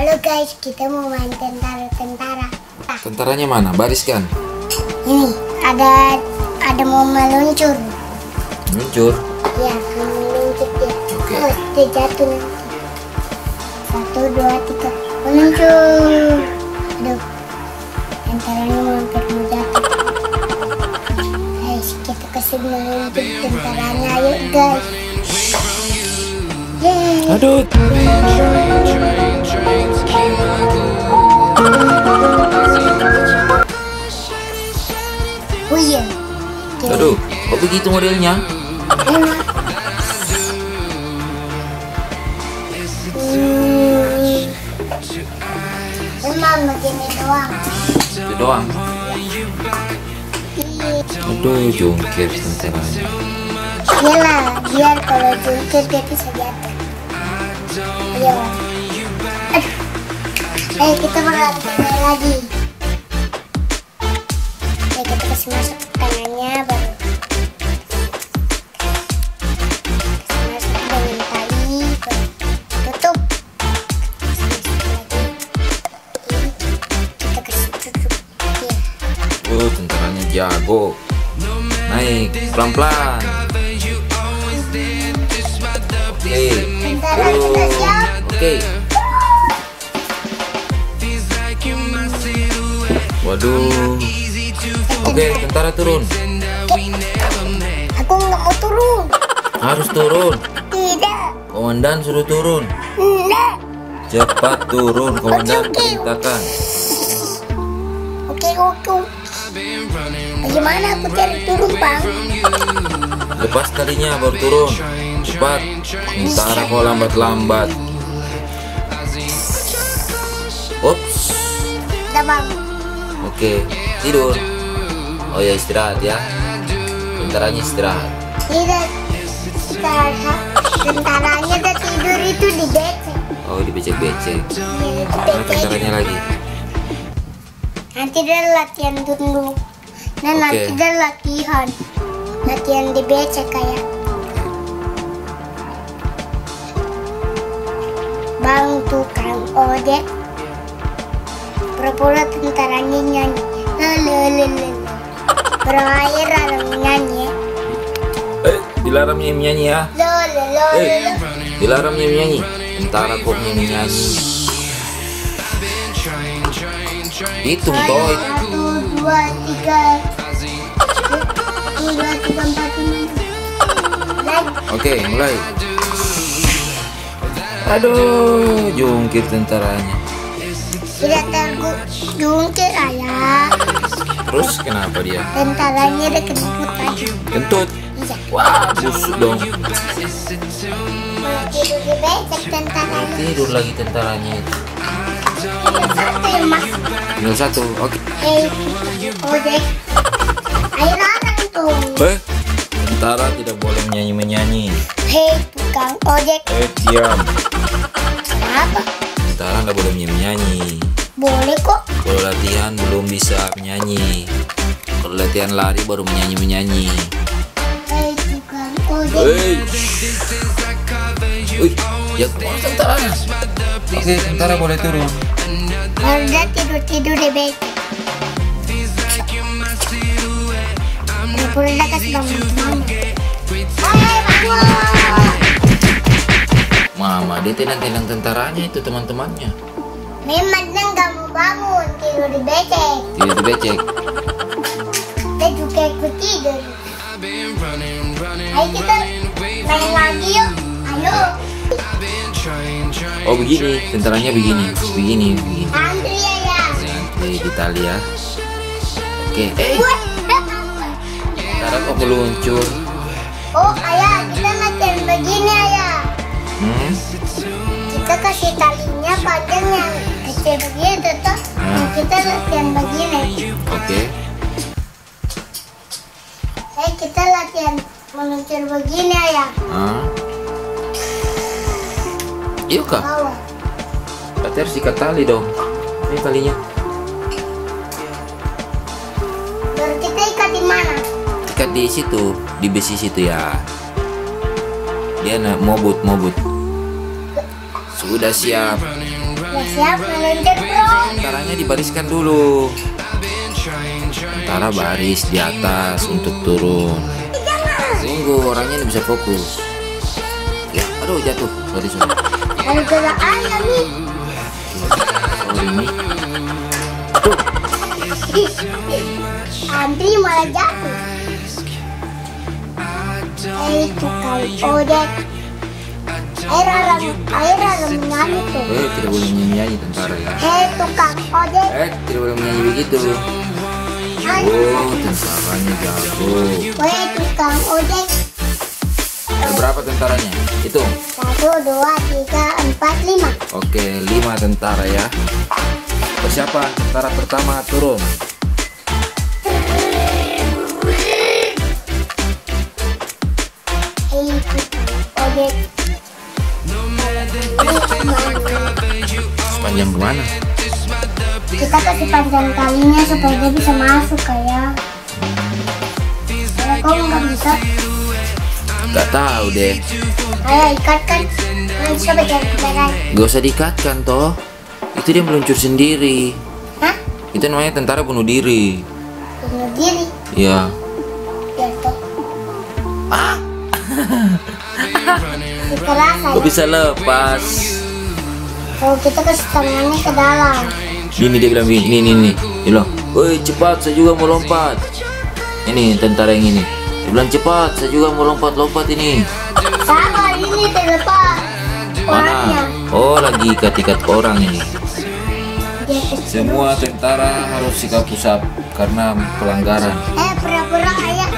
Halo guys, kita mau main tentara-tentara. Ah, Tentaranya mana? Bariskan. ini ada ada mau meluncur. Muncul. Ya, mau meluncur dia. Oke. Oh, dia jatuh nanti. Satu, dua, tiga, meluncur. Aduh, tentaranya mau hampir mau jatuh. Guys, kita kasih meluncur tentaranya, ayo guys. Yeay. Aduh. Oke. Aduh. Kok begitu modelnya? Hmm. Emang begini doang. Itu doang. Aduh, jungkir tentaranya. Iyalah, biar kalau jungkir dia bisa jatuh. Ayo. Aduh. Eh, kita berlatih lagi. Tentaranya jago. Naik pelan-pelan. Oke. Oke. Waduh. Oke, tentara turun. Aku nggak mau turun. Harus turun. Tidak. Komandan suruh turun. Tidak. Cepat turun, komandan perintahkan. Bagaimana aku cari turun, Bang? Lepas talinya baru turun. Cepat. Tentara kau lambat-lambat. Ups. Udah, Bang. Oke, tidur. Oh ya istirahat ya. Tentaranya istirahat. Tidak. Tentaranya udah tidur itu di becek. Oh. Iya, di Mana becek. tentaranya lagi? Nanti dia latihan dulu. Nah, Oke. nanti dia latihan. Latihan di becek kayak. Bang tukang ojek. Pura-pura tentaranya nyanyi. Lelelelele. Orang nyanyi. Eh, dilarang nyanyi ya. Eh, Lelelelele. dilarang nyanyi. Tentara kok nyanyi-nyanyi. Hitung toy. Dua, tiga. Dua, tiga, empat, lima. Oke, mulai. Aduh, jungkir tentaranya. Tidak terjungkir ayah. Terus kenapa dia? Tentaranya udah kentut lagi. Kentut. Iya. Wah, busuk dong. Tidur lagi tentaranya itu. Satu. Tinggal satu. Oke. Hei, ojek. Ayo larang tuh. Eh, tentara tidak boleh menyanyi-menyanyi. Hei, tukang ojek. Eh, diam. Kenapa? Tentara nggak boleh menyanyi. Boleh kok. Kalau latihan belum bisa menyanyi. Kalau latihan lari baru menyanyi-menyanyi. Hei, tukang ojek. Hei. Wih, ya keluar tentaranya. Oke, tentara boleh turun. Dia tidur-tidur di becek. Pura-pura dia kasih bangun bangun. Mama, dia tenang-tenang tentaranya itu teman-temannya. Memang dia nggak mau bangun tidur di becek. Tidur di becek. Dia juga ikut tidur. Ayo kita main lagi yuk. Ayo. Oh begini, tentaranya begini, begini, begini. Tali ya. Oke, eh, tentara kok meluncur? Oh ayah kita latihan begini ayah. Hmm? Kita kasih talinya panjang yang kecil begitu toh. Nah, kita latihan begini. Oke. Eh kita latihan meluncur begini ayah. Ah. Kak, Bawah. berarti harus ikat tali dong. Ini talinya. Baru kita ikat di mana? Ikat di situ, di besi situ ya. Dia nak mobut mobut. Sudah siap. Udah siap meluncur bro. Tentaranya dibariskan dulu. Tentara baris di atas untuk turun. Tunggu, orangnya ini bisa fokus. Ya, aduh jatuh. Sorry, sorry. Kalau gerak ayam nih. Andri malah jatuh. Eh tukang ojek. Air alam, air alam nyanyi tuh. Eh, tidak boleh nyanyi tentara ya. Eh tukang ojek. Eh, tidak boleh menyanyi begitu. Oh, tentaranya jago. Weh tukang ojek. Berapa tentaranya? Hitung. Satu, dua, tiga, empat, lima. Oke, lima tentara ya. Siapa? Tentara pertama turun. Sepanjang ke mana? Kita kasih panjang kalinya supaya dia bisa masuk kayak. Kalau kau nggak bisa, Gak tahu deh. ayo ikatkan. Nggak bisa bagian belakang. Gak usah diikatkan toh. Itu dia meluncur sendiri. Hah? Itu namanya tentara bunuh diri. Bunuh diri. Ya. Jatuh. Ah, Kita rasa kok bisa lepas? Kalau kita kasih tangannya ke dalam. Ini dia bilang ini ini ini. Dia bilang, "Woi, cepat, saya juga mau lompat." Ini tentara yang ini. Dia bilang, "Cepat, saya juga mau lompat-lompat ini." Sama ini terlepas. Mana? Oh, lagi ikat-ikat orang ini. Semua tentara harus sikap pusat karena pelanggaran. Eh pura-pura ayah.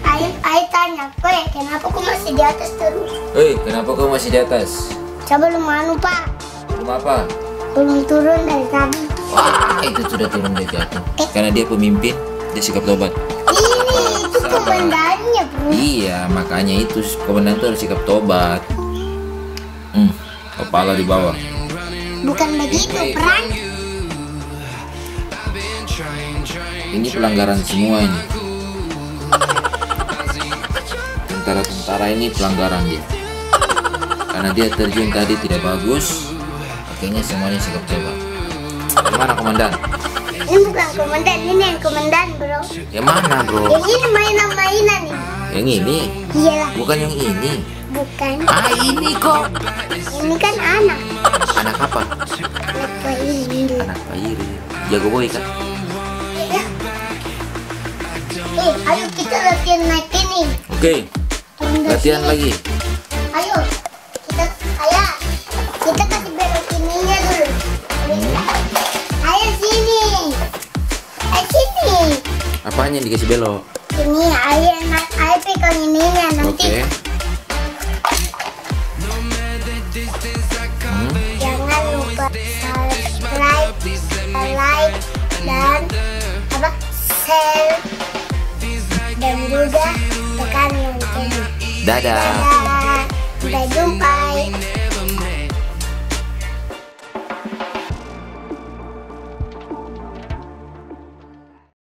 Ayah, ayah tanya, Kue, kenapa kau masih di atas terus? Hei, kenapa kau masih di atas? Coba lu manu pak. Belum apa? Belum turun dari tadi. Wah, itu sudah turun dari jatuh. Karena dia pemimpin, dia sikap tobat. Komandannya bro. Iya, makanya itu komandan itu harus sikap tobat. Hmm, kepala di bawah. Bukan begitu, perang. Ini pelanggaran semua ini. Tentara-tentara ini pelanggaran dia. Karena dia terjun tadi tidak bagus, akhirnya semuanya sikap tobat. Gimana komandan? Ini bukan komandan, ini yang komandan bro. Yang mana bro? Yang ini mainan-mainan nih. Yang ini? Iyalah, Bukan yang ini. bukan. Ah ini kok. Ini kan anak. Anak apa? Anak ini. Anak Iri. Jago boy kan? Ya. Eh, ayo kita latihan naik ini. Oke, dari latihan sini. lagi. Ayo, Apanya yang dikasih belok? Ini ayah, ayah pegang ininya nanti. Oke. Hmm, Jangan lupa subscribe, like, dan apa share dan juga tekan lonceng. Dadah. Dadah, sampai jumpa.